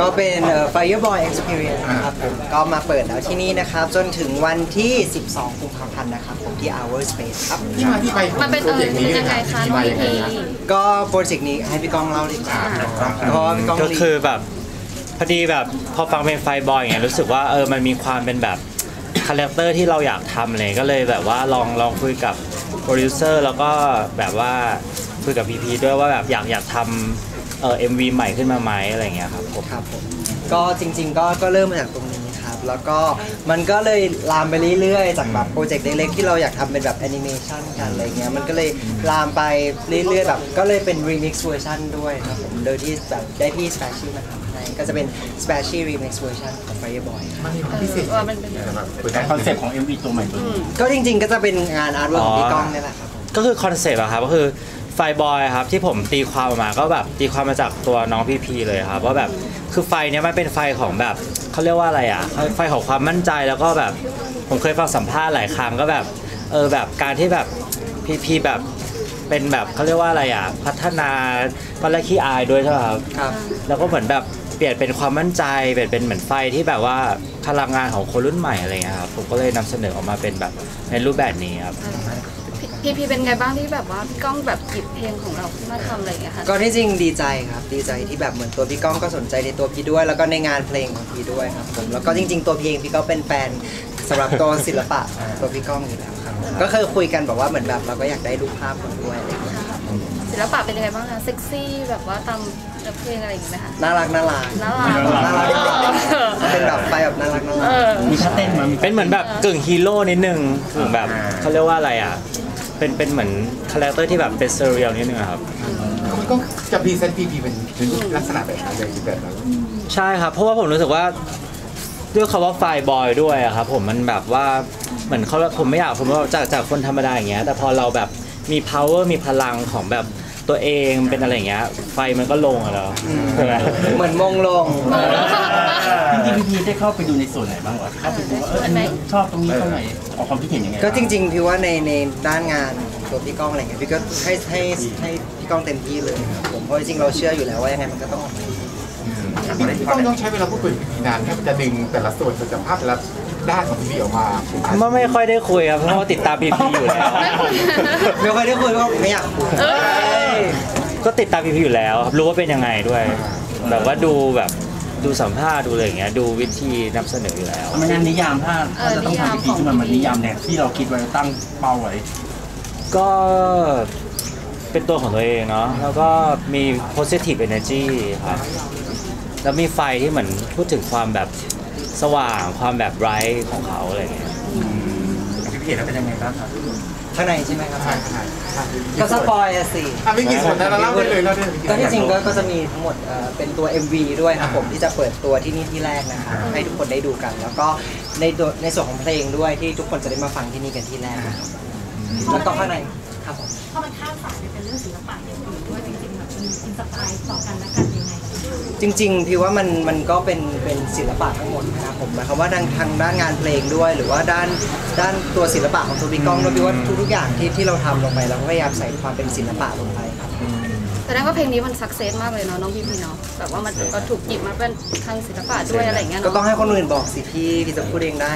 ก็เป็นเอ่อ Fireboy Experience นะครับผมก็มาเปิดแล้วที่นี่นะครับ จนถึงวันที่ 12 กุมภาพันธ์นะครับผมที่ Our Space ครับที่มาที่ไปของมันเป็นโปรเอเจอกต์นี้ยังไงคะที่น้องมาพียังไงพีครับก็โปรเจกต์นี้ให้พี่ก้องเล่าดีกว่าเพราะว่าพี่ก้องก็ lead คือแบบพอดีแบบพอฟังเพลงไฟบอยอย่างเงี้ยรู้สึกว่าเออมันมีความเป็นแบบคาแรคเตอร์ที่เราอยากทำเลยก็เลยแบบว่าลองลองคุยกับ โปรดิวเซอร์แล้วก็แบบว่าคุยกับพีพีด้วยว่าแบบอยากอยากทำเอ่อ MV ใหม่ขึ้นมาไหมอะไรเงี้ยครับผม ครับผมก็จริงๆก็ก็เริ่มมาจากตรงนี้ แล้วก็มันก็เลยลามไปเรื่อยๆ จากแบบโปรเจกต์เล็กๆ ที่เราอยากทำเป็นแบบแอนิเมชันกันอะไรเงี้ยมันก็เลยลามไปเรื่อยๆแบบก็เลยเป็น remix version ด้วยครับผมโดยที่แบบได้พี่ Spatchies มาทำให้ก็จะเป็น Spatchies remix version ของ Fireboy ครับมันมีความพิเศษว่ามันเป็นแบบเปิดแต่คอนเซ็ปต์ของ MV ตัวใหม่ตัวนี้ก็จริงๆ ก็จะเป็นงาน artwork ของพี่ก้องนี่แหละครับผมก็คือคอนเซปต์อะครับก็คือไฟบอยครับที่ผมตีความออกมาก็แบบตีความมาจากตัวน้องพีพีเลยครับว่าแบบ คือไฟเนี้ยมันเป็นไฟของแบบเขาเรียกว่าอะไรอะไฟของความมั่นใจแล้วก็แบบผมเคยฟังสัมภาษณ์หลายครั้งก็แบบเออแบบการที่แบบพีพีแบบเป็นแบบเขาเรียกว่าอะไรอะพัฒนาก็ละขี้อายด้วยใช่ไหมครับครับ แล้วก็เหมือนแบบเปลี่ยนเป็นความมั่นใจเปลี่ยนเป็นเหมือนไฟที่แบบว่าพลังงานของคนรุ่นใหม่อะไรเงี้ยครับผมก็เลยนำเสนอออกมาเป็นแบบในรูปแบบนี้ครับ พีพีเป็นไงบ้างที่แบบว่าพี่ก้องแบบหยิบเพลงของเราขึ้นมาทำอะไรอย่างเงี้ยค่ะก็ที่จริงดีใจครับ ดีใจที่แบบเหมือนตัวพี่ก้องก็สนใจในตัวพี่ด้วย แล้วก็ในงานเพลงของพี่ด้วยครับผมแล้วก็จริง ๆ ตัวพี่เองพี่ก็เป็นแฟนสำหรับตัวศิลปะตัวพี่ก้องอยู่แล้วครับก็เคยคุยกันบอกว่าเหมือนแบบเราก็อยากได้รูปภาพของด้วยอะไรอย่างเงี้ยศิลปะเป็นยังไงบ้างคะเซ็กซี่แบบว่าตามเนื้อเพลงอะไรอย่างเงี้ยไหมคะน่ารักน่ารักน่ารักน่ารักเป็นแบบไฟแบบน่ารักน่ารัก เออมีท่าเต้นมามีเป็นเหมือนแบบกึ่งฮีโร่นิดนึงกึ่งแบบเขาเรียกว่าอะไรอะ เป็นเป็นเหมือนคาแรคเตอร์ที่แบบเป็น surreal นิดนึงอะครับ มันก็จะ present พีพีเป็นเป็นลักษณะแบบไหนเลยแบบนั้นใช่ครับ เพราะว่าผมรู้สึกว่าด้วยคำว่าไฟบอยด้วยอะครับผมมันแบบว่าเหมือนเขาผมไม่อยากผมว่าจากจากคนธรรมดาอย่างเงี้ยแต่พอเราแบบมี power มีพลังของแบบ ตัวเองเป็นอะไรอย่างเงี้ยไฟมันก็ลงอะแล้วใช่ไหม เหมือนมงลงพี่พีพีได้เข้าไปดูในส่วนไหนบ้างวะเข้าไปดูว่าเอออันนี้ชอบตรงนี้ตรงไหนออกความคิดเห็นยังไงก็จริงๆพี่ว่าในในด้านงานตัวพี่ก้องอะไรเงี้ยพี่ก็ให้ให้ให้พี่ก้องเต็มที่เลยครับผมเพราะจริงๆเราเชื่ออยู่แล้วว่ายังไงมันก็ต้องออกมาดี พี่ต้องต้องใช้เวลาพูดคุยกับพีพีนานแค่จะดึงแต่ละส่วนแต่ละภาพแต่ละด้านของพีพีออกมาไม่ไม่ค่อยได้คุยครับเพราะว่าติดตามพีพีอยู่แล้วไม่ค่อยได้คุยเพราะไม่อยากคุยก็ติดตามพีพีอยู่แล้วครับรู้ว่าเป็นยังไงด้วย แบบว่าดูแบบดูสัมภาษณ์ดูอะไรอย่างเงี้ยดูวิธีนำเสนออยู่แล้วทำไมงั้นนิยามถ้าถ้าจะต้องทำพิธีขึ้นมามันนิยามเนี่ยที่เราคิดไว้ตั้งเป้าไว้ก็เป็นตัวของตัวเองเนาะแล้วก็มี positive energy ครับ แล้วมีไฟที่เหมือนพูดถึงความแบบสว่างความแบบไร้ของเขาอะไรอย่างเงี้ยพี่พีเห็นแล้วเป็นยังไงบ้างครับข้างในใช่ไหมครับใช่ใช่ใช่ก็สปอยอะสิอะไม่กี่ส่วนนะเราเล่าได้เลยเล่าได้เลยก็ที่จริงก็ก็จะมีทั้งหมดเอ่อเป็นตัว MV ด้วยครับผมที่จะเปิดตัวที่นี่ที่แรกนะครับให้ทุกคนได้ดูกัน แล้วก็ในตัวในส่วนของเพลงด้วยที่ทุกคนจะได้มาฟังที่นี่กันที่แรกนะครับแล้วก็ข้างในครับผมเพราะมันข้ามสายไปเป็นเรื่องศิลปะอย่างอื่นด้วยจริงๆแบบ มัน inspire ต่อกันและกันยังไงจริงๆพี่ว่ามันมันก็เป็นเป็นศิลปะทั้งหมดนะครับผมหมายความว่าทางทางด้านงานเพลงด้วย หรือว่าด้านด้านตัวศิลปะของตัวพี่ก้องด้วยพี่ว่าทุกๆอย่างที่ที่เราทำลงไปเราก็พยายามใส่ความเป็นศิลปะลงไป แสดงว่าเพลงนี้มันสักเซสมากเลยเนาะน้องพีพีเนาะแบบว่ามันก็ถูกหยิบมาเป็นทางศิลปะด้วยอะไรอย่างเงี้ยก็เนาะต้องให้คนอื่นบอกสิพี่พี่จะพูดเองได้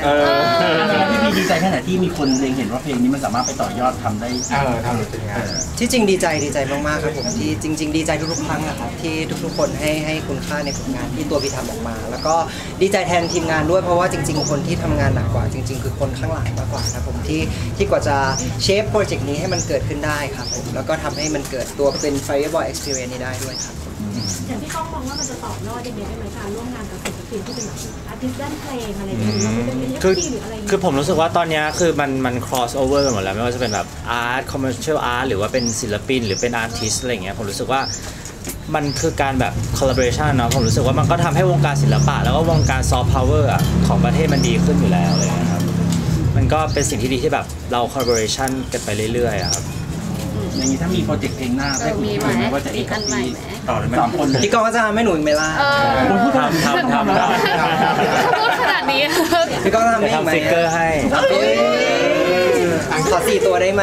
พี่พีดีใจแค่ไหนที่มีคนเล็งเห็นว่าเพลงนี้มันสามารถไปต่อยอดทำได้เออทำเป็นยังไงที่จริงดีใจดีใจมากๆครับผมที่จริง ๆ ดีใจทุกๆครั้งอะครับที่ทุกๆคนให้ให้คุณค่าในผลงานที่ตัวพี่ทำออกมา แล้วก็ดีใจแทนทีมงานด้วยเพราะว่าจริง ๆ คนที่ทำงานหนักกว่า จริง ๆ คือคนข้างหลังมากกว่าครับผมที่ที่กว่าจะ shape โปรเจกต์นี้ให้มันเกิดขึ้นได้ครับผมแล้วก็ทำให้มันเกิดตัวเป็น Fireboy Experience นี้ได้ด้วยครับ อย่างที่ต้องมองว่ามันจะต่อยอดยังไงได้ไหมการร่วมงานกับศิลปินที่เป็นแบบ artist ด้านเพลงอะไรอย่างเงี้ยหรือว่าเป็น FC หรืออะไรอย่างคืเงี้อยผมรู้สึกว่าตอนเนี้ยคือมันมัน cross over กันหมดแล้วไม่ว่าจะเป็นแบบ art commercial art หรือว่าเป็นศิลปิน หรือเป็น artist อะไรอย่างเงี้ยผมรู้สึกว่ามันคือการแบบ collaboration เนาะผมรู้สึกว่ามันก็ทำให้วงการศิลปะ แล้วก็วงการ soft power อะของประเทศมันดีขึ้นอยู่แล้วอะไรอย่างเงี้ยครับ มันก็เป็นสิ่งที่ดีที่แบบเรา collaboration กันไปเรื่อยๆอะครับ อย่างนี้ถ้ามีโปรเจกต์เพลงหน้าได้คุยกันไหมว่าจะเอกกับปีต่อเลยไหมสามคนพี่ก้องก็จะทำให้หนูอีกไหมล่ะเออคุณพูดทำทำทำถ้าพูดขนาดนี้พี่ก้องจะทำจะให้อีกไหมทำสติกเกอร์ให้เอ้ยอะขอสี่ตัวได้ไหม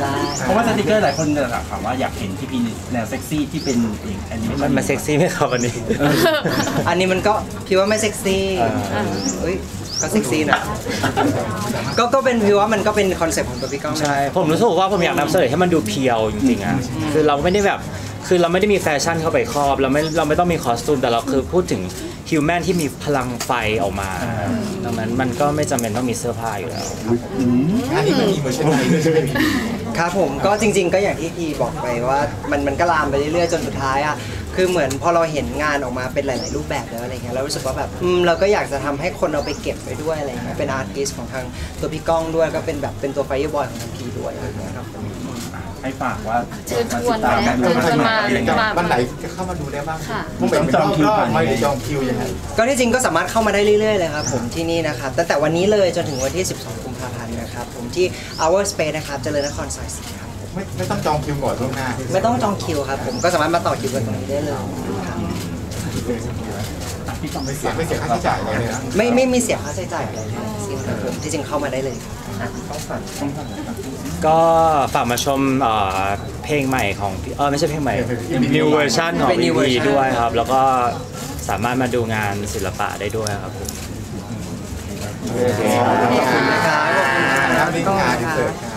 ได้เพราะว่าสติกเกอร์หลายคนจะถามว่าอยากเห็นที่พีแนวเซ็กซี่ที่เป็นอย่างแอนิเมมัชันนมาเซ็กซี่ไหมครับวันนี้ อันนี้มันก็พี่ว่าไม่เซ็กซี่อ่าเอ้ย ก็เซ็กซี่นะก็ก็เป็นพี่ว่ามันก็เป็นคอนเซ็ปต์ของตัวพี่ก้องนะใช่ผมรู้สึกว่าผมอยากนำเสนอให้มันดู pure จริงๆอะคือเราไม่ได้แบบคือเราไม่ได้มีแฟชั่นเข้าไปครอบเราไม่เราไม่ต้องมี costume แต่เราคือพูดถึงhuman ที่มีพลังไฟออกมาดังนั้นมันก็ไม่จำเป็นต้องมีเสื้อผ้าอยู่แล้วงานนี้มันมี merchandise ด้วยใช่ไหมพี่ครับผมก็จริง ๆ ก็อย่างที่พี่บอกไปว่ามันมันก็ลามไปเรื่อยๆจนสุดท้ายอะ คือเหมือนพอเราเห็นงานออกมาเป็นหลาย ๆ รูปแบบแล้วอะไรเงี้ยเรารู้สึกว่าแบบอืมเราก็อยากจะทำให้คนเอาไปเก็บไว้ด้วยอะไรเงี้ยเป็น art piece ของทางตัวพี่ก้องด้วยก็เป็นแบบเป็นตัวไฟเ e อร์บอยของทางพีด้วยอะไรเงี้ยครับให้ฝากว่าเชิญชวนมาติดตามกันเชิญชวนมามาวันไหนจะเข้ามาดูได้บ้างค่ะผมเป็นจองคิวรอบผ่านๆไม่ได้จองคิวยังไงก็ที่จริงก็สามารถเข้ามาได้เรื่อย ๆ เลยครับผมที่นี่นะครับตั้งแต่วันนี้เลยจนถึงวันที่ 12 กุมภาพันธ์นะครับผมที่ Our Space นะครับเจริญนครซอยสี่ครับผม ไม่ไม่ต้องจองคิวก่อนล่วงหน้าไม่ต้องจองคิวครับ ผมก็สามารถมาต่อคิวกันตรงนี้ได้เลยครับพี่ต้องไปไม่เสียไม่เสียค่าใช้จ่ายอะไรเลยนะไม่ไม่มีเสียค่าใช้จ่ายอะไรทั้งสิ้นครับผมที่จริงเข้ามาได้เลยครับก็ฝากมาชมเอ่อเพลงใหม่ของพี่เออไม่ใช่เพลงใหม่ new version ของ เป็น new EP version ด้วยครับ แล้วก็สามารถมาดูงานศิลปะได้ด้วยครับผม ขอบคุณนะครับขอบคุณนะครับนี่งานที่เกิดครับ